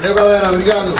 Valeu, galera. Obrigado.